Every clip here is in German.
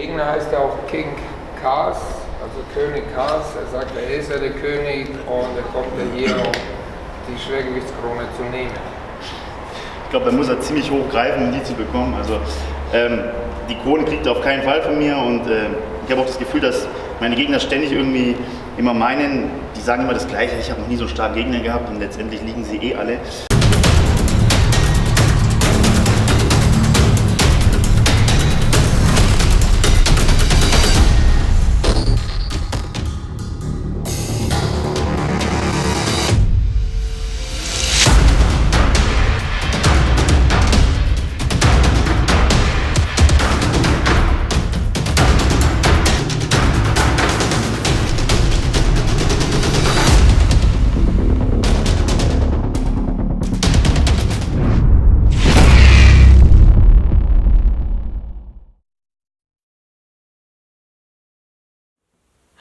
Gegner heißt ja auch King Kars, also König Kars. Er sagt, er ist ja der König und er kommt ja hier, um die Schwergewichtskrone zu nehmen. Ich glaube, da muss er ziemlich hoch greifen, um die zu bekommen. Also ähm, die Krone kriegt er auf keinen Fall von mir und äh, ich habe auch das Gefühl, dass meine Gegner ständig irgendwie immer meinen, die sagen immer das Gleiche, ich habe noch nie so einen starken Gegner gehabt und letztendlich liegen sie eh alle.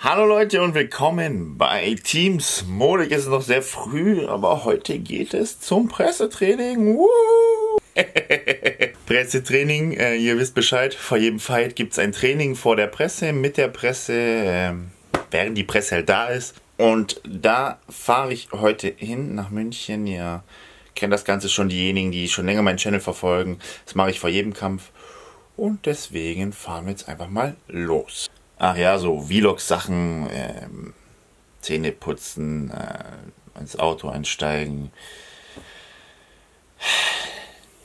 Hallo Leute und willkommen bei Teams Modig. Es ist noch sehr früh, aber heute geht es zum Pressetraining. Pressetraining, äh, ihr wisst Bescheid, vor jedem Fight gibt es ein Training vor der Presse, mit der Presse, äh, während die Presse halt da ist. Und da fahre ich heute hin nach München. Ihr kennt das Ganze schon, diejenigen, die schon länger meinen Channel verfolgen. Das mache ich vor jedem Kampf. Und deswegen fahren wir jetzt einfach mal los. Ach ja, so Vlog-Sachen, ähm, Zähne putzen, äh, ins Auto einsteigen.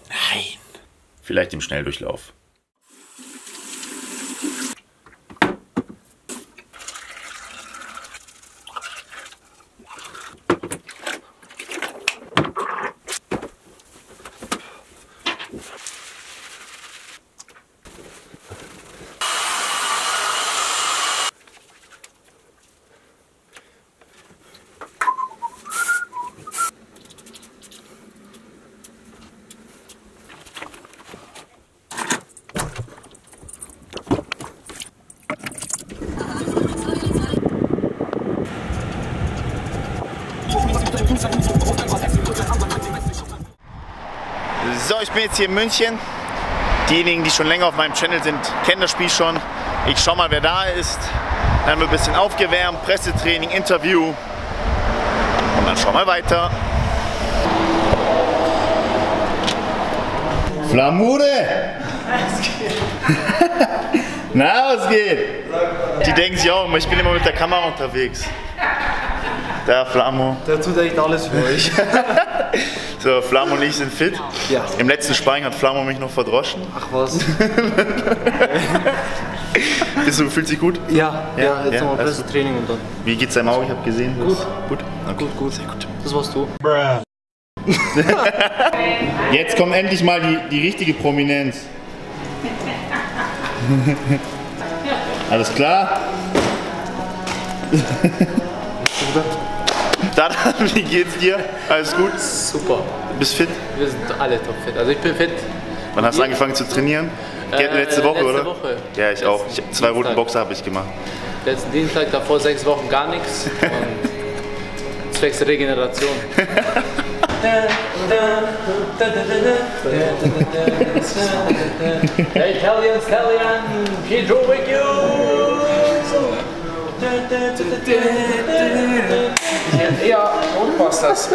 Nein. Vielleicht im Schnelldurchlauf. So, ich bin jetzt hier in München. Diejenigen, die schon länger auf meinem Channel sind, kennen das Spiel schon. Ich schau mal, wer da ist. Dann haben wir ein bisschen aufgewärmt, Pressetraining, Interview. Und dann schauen wir weiter. Flamude! Na, was geht? Die denken sich auch immer, ich bin immer mit der Kamera unterwegs. Der Flamo. Der tut echt alles für euch. So, Flamo und ich sind fit. Ja. Im letzten Sparring hat Flamo mich noch verdroschen. Ach was? Bist du, fühlt sich gut? Ja, ja, Ja, jetzt ja, nochmal alles Pressetraining und dann. Wie geht's deinem Auge? Ich habe gesehen. Gut. Gut? Okay. Gut, gut. Sehr gut. Das warst du. Jetzt kommt endlich mal die, die richtige Prominenz. Alles klar? Dann, wie geht's dir? Alles gut? Super. Du bist fit? Wir sind alle topfit. Also ich bin fit. Wann hast du angefangen zu trainieren? Äh, letzte Woche, letzte oder? Woche. Ja, ich auch. Ich, zwei Dienstag. Boxer habe ich gemacht. Letzten Dienstag, davor sechs Wochen gar nichts. Und zwecks Regeneration. hey, Italian Stallion, Pietro with eher Ghostbusters.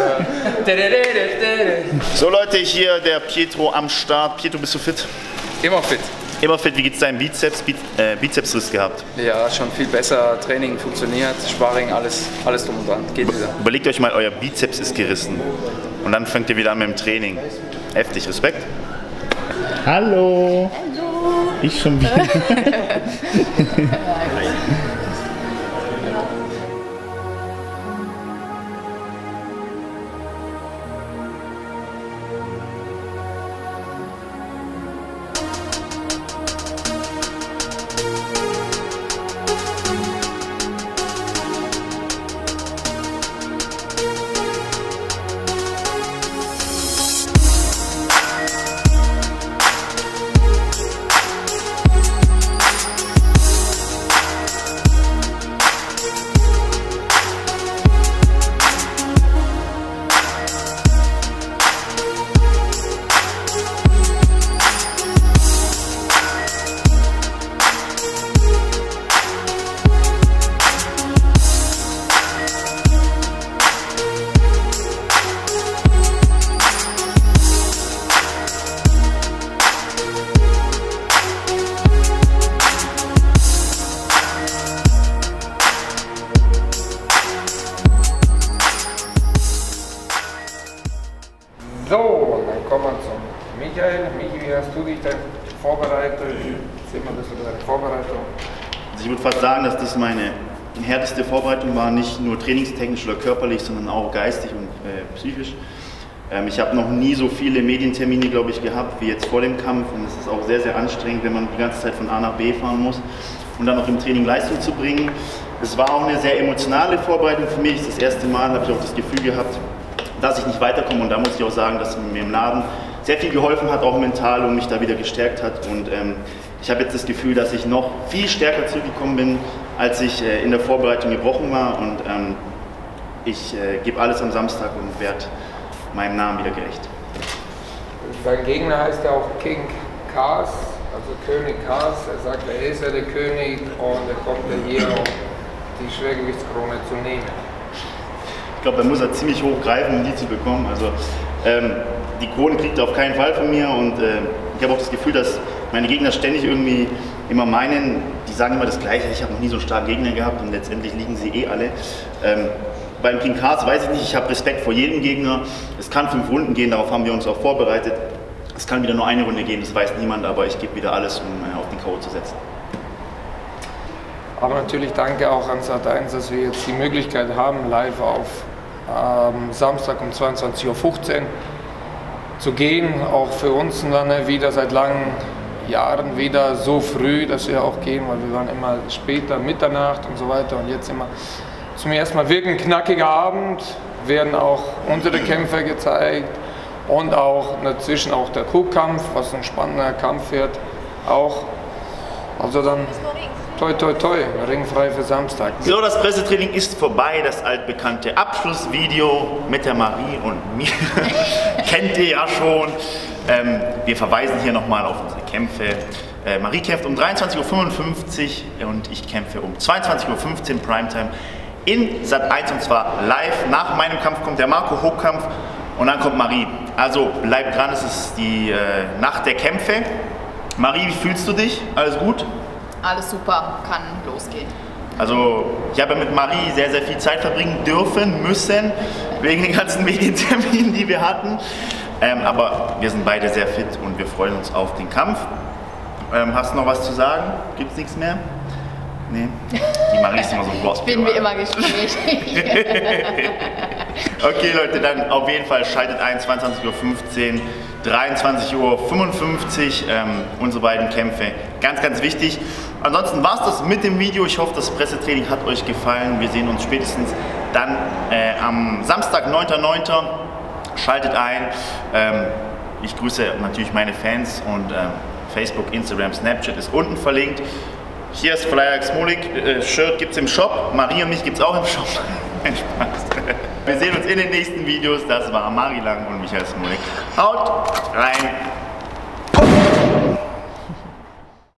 So Leute, hier der Pietro am Start. Pietro, bist du fit? Immer fit. Immer fit. Wie geht's deinem Bizeps? Bi äh, Bizepsriss gehabt. Ja, schon viel besser. Training funktioniert, Sparring, alles, alles drum und dran. Geht wieder. Überlegt euch mal, euer Bizeps ist gerissen. Und dann fängt ihr wieder an mit dem Training. Heftig, Respekt. Hallo. Hallo. Ich schon wieder. Vorbereitung. Also ich würde fast sagen, dass das meine härteste Vorbereitung war, nicht nur trainingstechnisch oder körperlich, sondern auch geistig und äh, psychisch. Ähm, ich habe noch nie so viele Medientermine, glaube ich, gehabt wie jetzt vor dem Kampf und es ist auch sehr, sehr anstrengend, wenn man die ganze Zeit von A nach B fahren muss und dann auch im Training Leistung zu bringen. Es war auch eine sehr emotionale Vorbereitung für mich. Das erste Mal habe ich auch das Gefühl gehabt, dass ich nicht weiterkomme und da muss ich auch sagen, dass mir im Laden sehr viel geholfen hat, auch mental und mich da wieder gestärkt hat und ähm, ich habe jetzt das Gefühl, dass ich noch viel stärker zurückgekommen bin, als ich äh, in der Vorbereitung gebrochen war und ähm, ich äh, gebe alles am Samstag und werde meinem Namen wieder gerecht. Sein Gegner heißt ja auch King Kars, also König Kars. Er sagt, er ist ja der König und er kommt ja hier, um die Schwergewichtskrone zu nehmen. Ich glaube, da muss er ziemlich hoch greifen, um die zu bekommen. Also ähm, die Krone kriegt er auf keinen Fall von mir und äh, ich habe auch das Gefühl, dass meine Gegner ständig irgendwie immer meinen, die sagen immer das Gleiche, ich habe noch nie so starke Gegner gehabt und letztendlich liegen sie eh alle. Ähm, beim King Cars weiß ich nicht, ich habe Respekt vor jedem Gegner. Es kann fünf Runden gehen, darauf haben wir uns auch vorbereitet. Es kann wieder nur eine Runde gehen, das weiß niemand, aber ich gebe wieder alles, um äh, auf den K.O. zu setzen. Aber natürlich danke auch an Sat1, dass wir jetzt die Möglichkeit haben, live auf ähm, Samstag um 22.15 Uhr zu gehen. Auch für uns dann wieder seit langen Jahren wieder so früh, dass wir auch gehen, weil wir waren immer später, Mitternacht und so weiter und jetzt immer zum ersten Mal wirklich ein knackiger Abend, werden auch unsere Kämpfe gezeigt und auch dazwischen auch der Kuhkampf, was ein spannender Kampf wird, auch. Also dann toi toi toi, ringfrei für Samstag. So, das Pressetraining ist vorbei, das altbekannte Abschlussvideo mit der Marie und mir kennt ihr ja schon. Ähm, wir verweisen hier nochmal auf unsere Kämpfe. Äh, Marie kämpft um 23.55 Uhr und ich kämpfe um 22.15 Uhr Primetime in Sat 1 und zwar live. Nach meinem Kampf kommt der Marco Hochkampf und dann kommt Marie. Also bleib dran, es ist die äh, Nacht der Kämpfe. Marie, wie fühlst du dich? Alles gut? Alles super, kann losgehen. Also ich habe mit Marie sehr, sehr viel Zeit verbringen dürfen, müssen, wegen den ganzen Medienterminen, die wir hatten. Ähm, aber wir sind beide sehr fit und wir freuen uns auf den Kampf. Ähm, hast du noch was zu sagen? Gibt es nichts mehr? Nee. Die Marie ist immer so ein Ich bin wie immer gesprächig. okay, Leute, dann auf jeden Fall schaltet ein, 22.15 Uhr, 23.55 Uhr, ähm, unsere beiden Kämpfe. Ganz, ganz wichtig. Ansonsten war es das mit dem Video. Ich hoffe, das Pressetraining hat euch gefallen. Wir sehen uns spätestens dann äh, am Samstag, 9.9. Schaltet ein. Ähm, ich grüße natürlich meine Fans und ähm, Facebook, Instagram, Snapchat ist unten verlinkt. Hier ist Flyer Smolik, äh, Shirt gibt es im Shop, Marie und mich gibt es auch im Shop. Spaß. Wir sehen uns in den nächsten Videos. Das war Mari Lang und Michael Smolik. Haut rein!